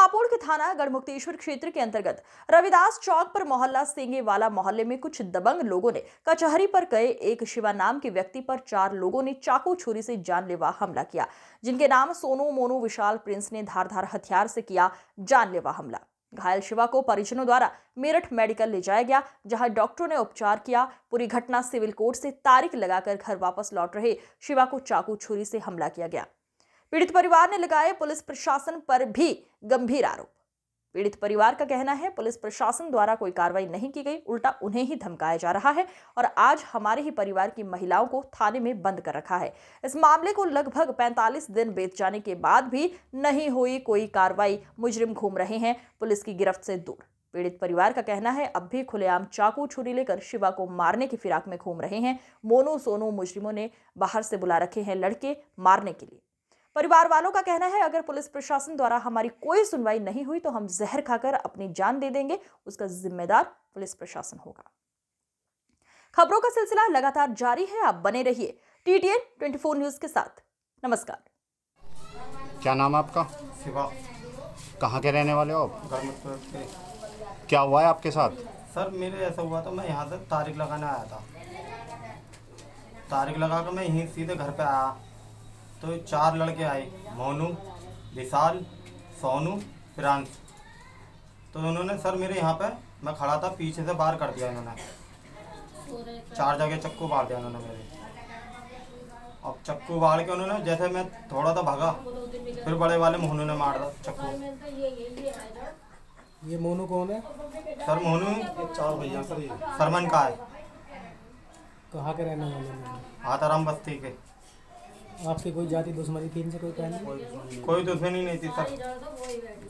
हापुड़ के थाना गढ़मुक्तेश्वर क्षेत्र के अंतर्गत रविदास चौक पर मोहल्ला सेंगे वाला मोहल्ले में कुछ दबंग लोगों ने कचहरी पर गए एक शिवा नाम के व्यक्ति पर चार लोगों ने चाकू छुरी से जानलेवा हमला किया, जिनके नाम सोनू, मोनू, विशाल प्रिंस ने धारधार हथियार से किया जानलेवा हमला। घायल शिवा को परिजनों द्वारा मेरठ मेडिकल ले जाया गया, जहाँ डॉक्टरों ने उपचार किया। पूरी घटना सिविल कोर्ट से तारीख लगाकर घर वापस लौट रहे शिवा को चाकू छुरी से हमला किया गया। पीड़ित परिवार ने लगाए पुलिस प्रशासन पर भी गंभीर आरोप। पीड़ित परिवार का कहना है, पुलिस प्रशासन द्वारा कोई कार्रवाई नहीं की गई, उल्टा उन्हें ही धमकाया जा रहा है और आज हमारे ही परिवार की महिलाओं को थाने में बंद कर रखा है। इस मामले को लगभग 45 दिन बीत जाने के बाद भी नहीं हुई कोई कार्रवाई, मुजरिम घूम रहे हैं, पुलिस की गिरफ्त से दूर। पीड़ित परिवार का कहना है, अब भी खुलेआम चाकू छुरी लेकर शिवा को मारने की फिराक में घूम रहे हैं। मोनू सोनू मुजरिमों ने बाहर से बुला रखे हैं लड़के मारने के लिए। परिवार वालों का कहना है अगर पुलिस प्रशासन द्वारा हमारी कोई सुनवाई नहीं हुई तो हम जहर खाकर अपनी जान दे देंगे। उसका जिम्मेदार पुलिस प्रशासन होगा। खबरों का सिलसिला लगातार जारी है आप बने रहिए टीटीएन 24 न्यूज़ के साथ। नमस्कार। क्या नाम है आपका? शिवा। कहाँ के रहने वाले हो आप? क्या हुआ है आपके साथ? सर मेरे ऐसा हुआ था मैं यहाँ से तारीख लगाने आया था। तारीख लगा कर मैं यहीं सीधे घर पे आया। तो चार लड़के आए। मोनू विशाल सोनू फ्रांस तो उन्होंने सर मेरे यहाँ पे मैं खड़ा था पीछे से बाहर कर दिया इन्होंने चार जगह चक्कू मार दिया उन्होंने मेरे। अब चक्कू बाढ़ के उन्होंने जैसे मैं थोड़ा सा भागा फिर बड़े वाले मोनू ने मार दिया चक्कू। ये मोनू कौन है? सर मोनू? चार भैया सर ये। सरमन का है। कहाँ के रहने वाले हैं? आताराम बस्ती के। आपकी कोई जाति दुश्मनी थी इनसे कोई पहले? कोई दुश्मनी नहीं थी सर।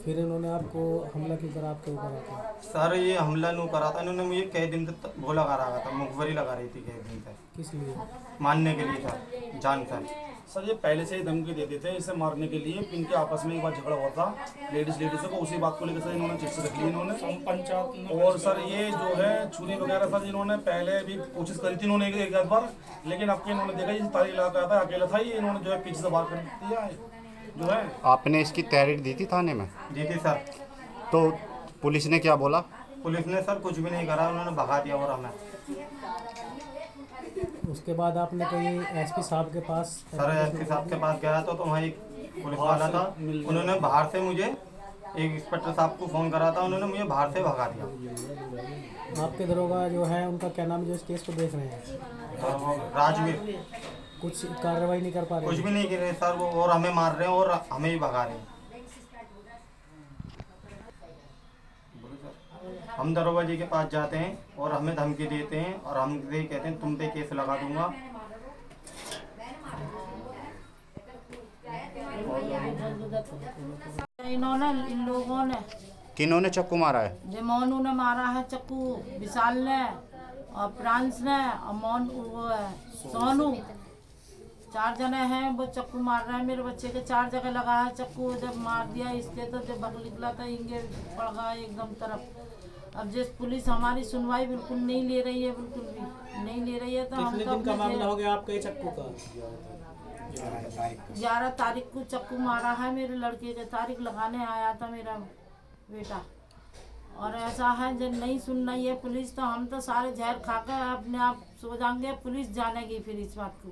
फिर इन्होंने आपको हमला क्यों करा? आपके ऊपर आके? सर ये हमला नहीं करा था। इन्होंने मुझे कई दिन तक वो लगा रहा था मुखबरी लगा रही थी कई दिन तक। किस लिए? मानने के लिए सर जान सर सर ये पहले से ही धमकी देते थे इसे मारने के लिए इनके आपस में एक बार झगड़ा हुआ था लेडीज़ लेडीज़ को उसी बात को लेकर सर इन्होंने चिट्ठी रख ली इन्होंने पंचायत और सर ये जो है छुरी वगैरह सर इन्होंने पहले भी कोशिश करी थी इन्होंने एक एक आध बार लेकिन अब इन्होंने देखा ये तारीख लगा के आता है अकेला था ये इन्होंने जो है पीछे से बाहर कर दिया है। जो है। आपने इसकी तहरीर दी थी थाने में? जी थी सर। तो पुलिस ने क्या बोला? पुलिस ने सर कुछ भी नहीं करा उन्होंने भगा दिया और हमें। उसके बाद आपने कहीं एसपी साहब के पास सर एसपी साहब के पास गया था तो वहाँ एक पुलिस वाला था। उन्होंने बाहर से मुझे एक इंस्पेक्टर साहब को फ़ोन करा था उन्होंने मुझे बाहर से भगा दिया। आपके दरोगा जो है उनका क्या नाम जो इस केस को देख रहे हैं? राजवीर। कुछ कार्रवाई नहीं कर पा रहे कुछ भी नहीं कर रहे सर वो और हमें मार रहे हैं और हमें ही भगा रहे हैं। हम दरोगा जी के पास जाते हैं और हमें धमकी देते हैं और हम से कहते हैं तुम पे केस लगा दूँगा। इन्होंने इन लोगों ने। किन्होंने चक्कू मारा है? जो मोनू ने मारा है चक्कू। विशाल ने और प्रांस ने और मोन वो है सोनू। चार जने हैं वो चक्कू मार रहे हैं। मेरे बच्चे के चार जगह लगा है चक्कू। जब मार दिया इसके तो जब बग निकला था इंगे पड़ गया एकदम तरफ़। अब जिस पुलिस हमारी सुनवाई बिल्कुल नहीं ले रही है बिल्कुल भी नहीं ले रही है तो हम तो दिन का मामला हो गया आपका चक्कू का? ग्यारह तारीख को चक्कू मारा है मेरे लड़के के तारीख लगाने आया था मेरा बेटा। और ऐसा है जब नहीं सुन रही है पुलिस तो हम तो सारे जहर खा कर अपने आप सो जाएँगे पुलिस जानेगी फिर इस बात को।